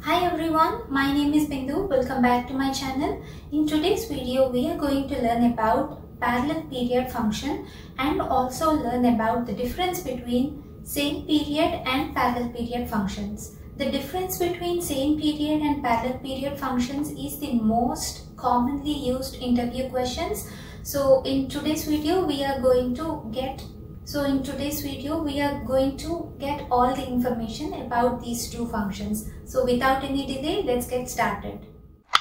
Hi everyone, my name is Bindu. Welcome back to my channel. In today's video, we are going to learn about parallel period function and also learn about the difference between same period and parallel period functions. The difference between same period and parallel period functions is the most commonly used interview questions. So in today's video, we are going to get so in today's video, we are going to get all the information about these two functions. So without any delay, let's get started.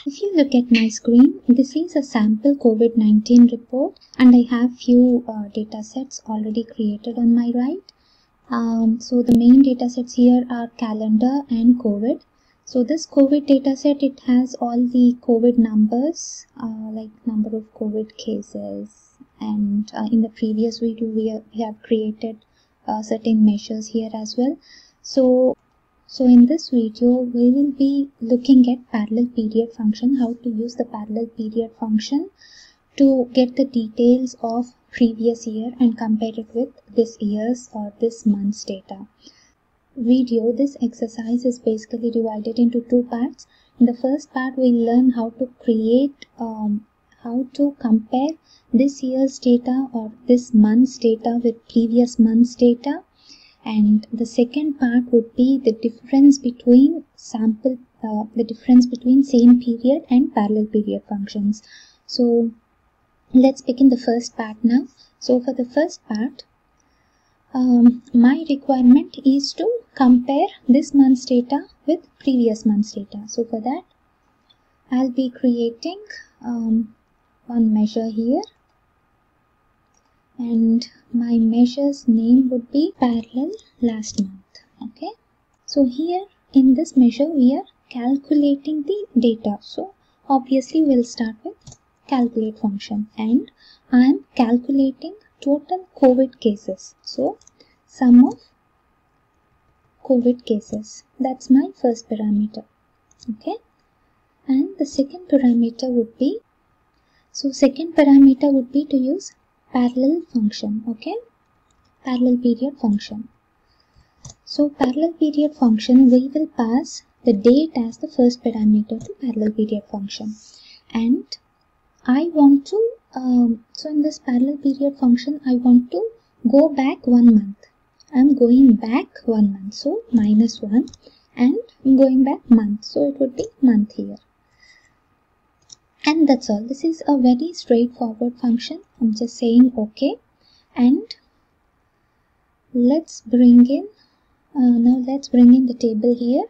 If you look at my screen, this is a sample COVID-19 report and I have few uh, data sets already created on my right. Um, so the main data sets here are calendar and COVID. So this COVID dataset, it has all the COVID numbers, uh, like number of COVID cases. And uh, in the previous video, we have, we have created uh, certain measures here as well. So, so in this video, we will be looking at parallel period function, how to use the parallel period function to get the details of previous year and compare it with this year's or this month's data video, this exercise is basically divided into two parts. In the first part, we learn how to create, um, how to compare this year's data or this month's data with previous month's data. And the second part would be the difference between sample, uh, the difference between same period and parallel period functions. So let's begin the first part now. So for the first part, um, my requirement is to compare this month's data with previous month's data. So for that, I'll be creating um, one measure here and my measure's name would be parallel last month. Okay. So here in this measure, we are calculating the data. So obviously we'll start with calculate function and I am calculating total COVID cases. So sum of COVID cases. That's my first parameter. Okay. And the second parameter would be, so second parameter would be to use parallel function. Okay. Parallel period function. So parallel period function, we will pass the date as the first parameter to parallel period function. And I want to, um, so in this parallel period function, I want to go back one month. I'm going back one month. So minus one and I'm going back month. So it would be month here. And that's all. This is a very straightforward function. I'm just saying okay. And let's bring in, uh, now let's bring in the table here.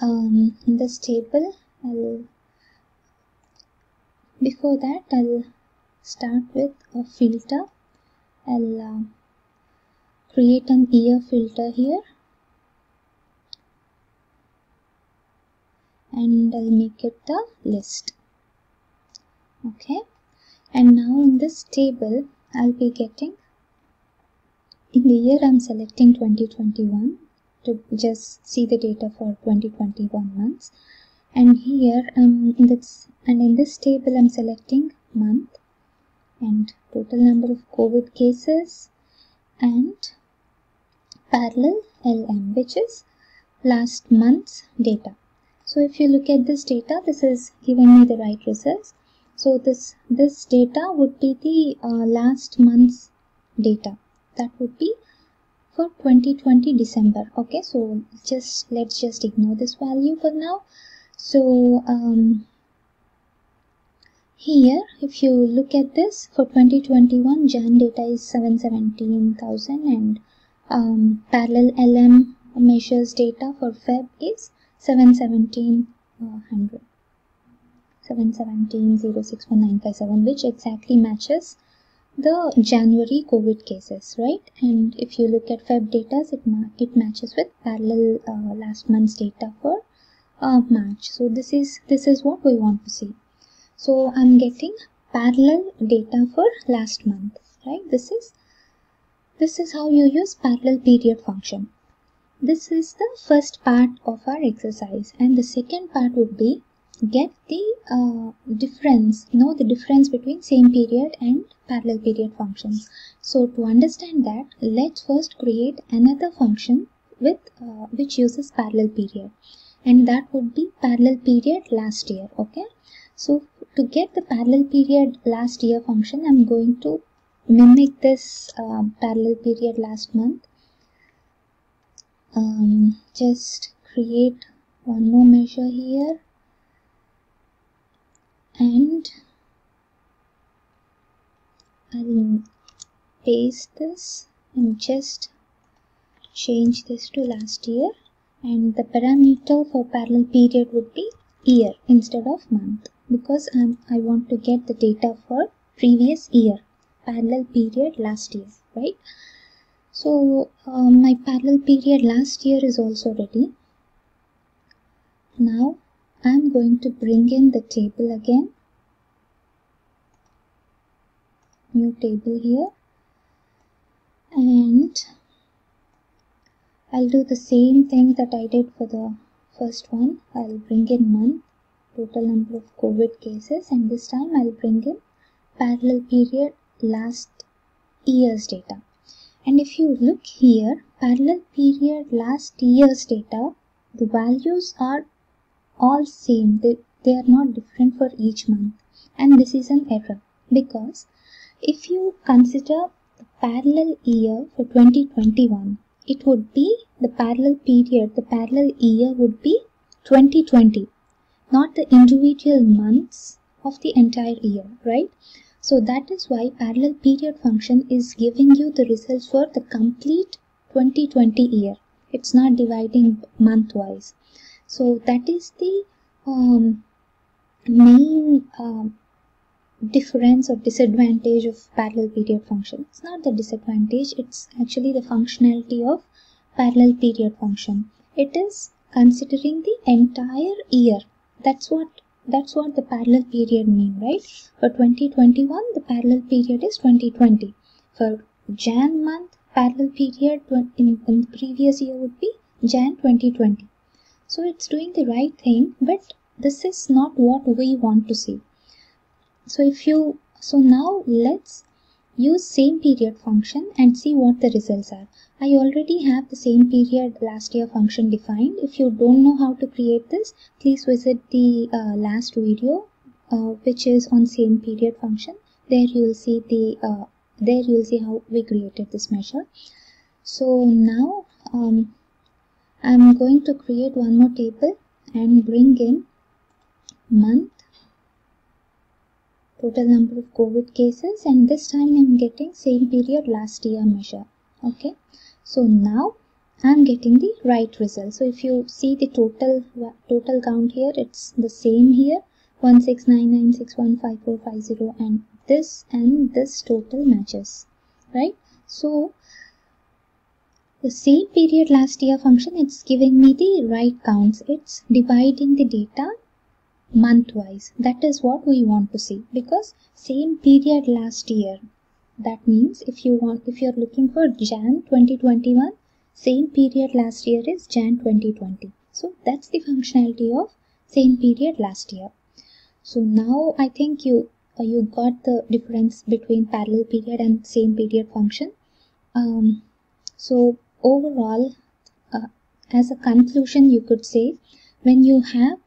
Um, in this table, I'll, before that, I'll start with a filter. I'll uh, create an ear filter here and I'll make it the list. Okay. And now in this table I'll be getting in the year I'm selecting 2021 to just see the data for 2021 months. And here um, in this and in this table I'm selecting month and total number of COVID cases and parallel LM which is last month's data. So if you look at this data, this is giving me the right results. So this, this data would be the uh, last month's data. That would be for 2020 December. Okay, so just let's just ignore this value for now. So um, here, if you look at this for 2021, Jan data is 717,000 and um, parallel LM measures data for Feb is 71700. 717 which exactly matches the January COVID cases, right? And if you look at Feb data, it, ma it matches with parallel uh, last month's data for uh, March. So this is this is what we want to see. So I'm getting parallel data for last month, right? This is this is how you use parallel period function. This is the first part of our exercise and the second part would be get the uh, difference, know the difference between same period and parallel period functions. So to understand that, let's first create another function with uh, which uses parallel period. And that would be parallel period last year okay? So to get the parallel period last year function i'm going to mimic this um, parallel period last month um, just create one more measure here. And I'll paste this and just change this to last year. And the parameter for parallel period would be year instead of month because I'm, I want to get the data for previous year parallel period last year right so um, my parallel period last year is also ready. Now I'm going to bring in the table again. New table here. And I'll do the same thing that I did for the first one. I'll bring in month total number of COVID cases. And this time I'll bring in parallel period last year's data and if you look here parallel period last year's data the values are all same. They, they are not different for each month. And this is an error because if you consider the parallel year for 2021 it would be the parallel period the parallel year would be 2020 not the individual months of the entire year right so that is why parallel period function is giving you the results for the complete 2020 year it's not dividing month wise so that is the um, main um, difference or disadvantage of parallel period function. It's not the disadvantage, it's actually the functionality of parallel period function. It is considering the entire year. That's what that's what the parallel period mean, right? For 2021, the parallel period is 2020. For Jan month, parallel period in, in the previous year would be Jan 2020. So it's doing the right thing, but this is not what we want to see. So if you, so now let's use same period function and see what the results are. I already have the same period last year function defined. If you don't know how to create this, please visit the uh, last video uh, which is on same period function. There you will see the, uh, there you will see how we created this measure. So now um, I'm going to create one more table and bring in month total number of COVID cases and this time I'm getting same period last year measure. Okay. So now I'm getting the right result. So if you see the total total count here, it's the same here 1699615450 and this and this total matches. Right. So the same period last year function, it's giving me the right counts. It's dividing the data month wise that is what we want to see because same period last year that means if you want if you're looking for jan 2021 same period last year is jan 2020 so that's the functionality of same period last year. So now i think you uh, you got the difference between parallel period and same period function. Um, so overall uh, as a conclusion you could say when you have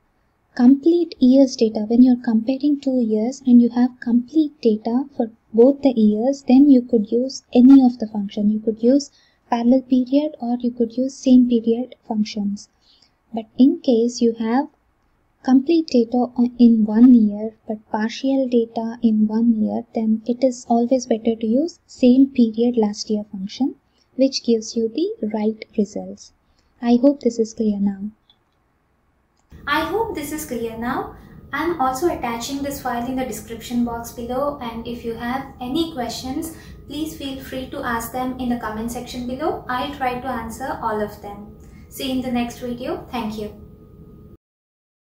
complete years data. When you're comparing two years and you have complete data for both the years then you could use any of the function. You could use parallel period or you could use same period functions. But in case you have complete data in one year but partial data in one year then it is always better to use same period last year function which gives you the right results. I hope this is clear now I hope this is clear now. I'm also attaching this file in the description box below and if you have any questions, please feel free to ask them in the comment section below. I'll try to answer all of them. See you in the next video. Thank you.